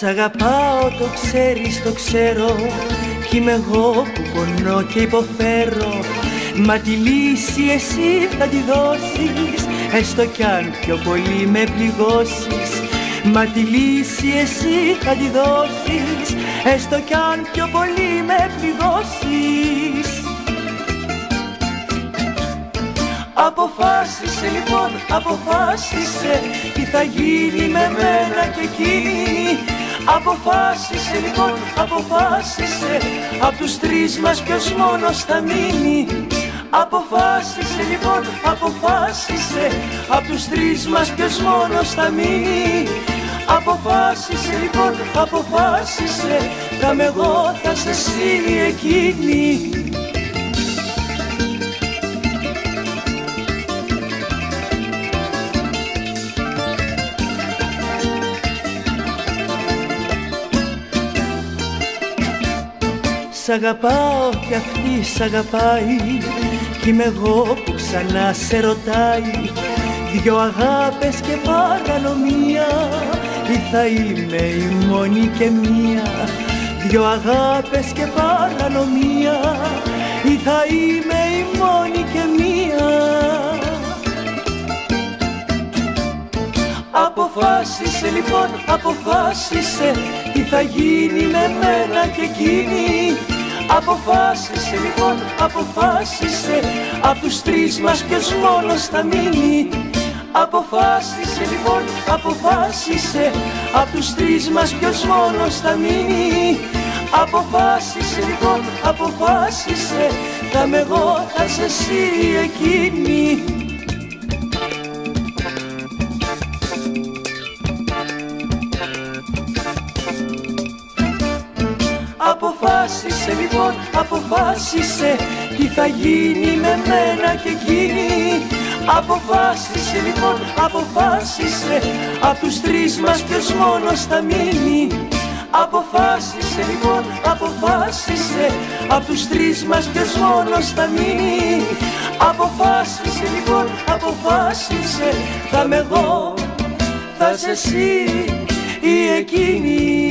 Σ' αγαπάω το ξέρεις το ξέρω. Κι είμαι εγώ που πονώ και υποφέρω. Μα τη λύση εσύ θα τη δώσεις Έστω κι αν πιο πολύ με πληγώσεις. Μα τη λύση εσύ θα τη δώσεις Έστω κι αν πιο πολύ με πληγώσεις. Αποφάσισε λοιπόν, αποφάσισε Τι θα γίνει με μένα και εκείνη Αποφάσισε λοιπόν, αποφάσισε. Απ' τους τρεις μας ποιος μόνος θα μείνει. Αποφάσισε λοιπόν, αποφάσισε. Απ' τους τρεις μας ποιος μόνος θα μείνει. Αποφάσισε λοιπόν, αποφάσισε. Θα με εγώ, θα σε εσύ εκείνη Σ' αγαπάω κι αυτή σ' αγαπάει Κι είμαι εγώ που ξανά σε ρωτάει. Δυο αγάπες και παρανομία Ή θα είμαι η μόνη και μία. Δυο αγάπες και παρανομία Ή θα είμαι η μόνη και μία. Αποφάσισε λοιπόν, αποφάσισε Τι θα γίνει με μένα και εκείνη Αποφάσισε λοιπόν, αποφάσισε. Απ' τους τρεις μας ποιος μόνος θα μείνει. Αποφάσισε λοιπόν, αποφάσισε. Απ' τους τρεις μας ποιος μόνος θα μείνει. Αποφάσισε λοιπόν, αποφάσισε. Θα με εγώ, θα σε εσύ εκείνη Αποφάσισε λοιπόν, αποφάσισε. Τι θα γίνει με μένα και εκείνη; Αποφάσισε λοιπόν, αποφάσισε. Απ' τους τρεις μας ποιος μόνος θα μείνει; Αποφάσισε λοιπόν, αποφάσισε. Απ' τους τρεις μας ποιος μόνος θα μείνει; Αποφάσισε λοιπόν, αποφάσισε. Θα με εγώ, θα σε εσύ ή εκείνη;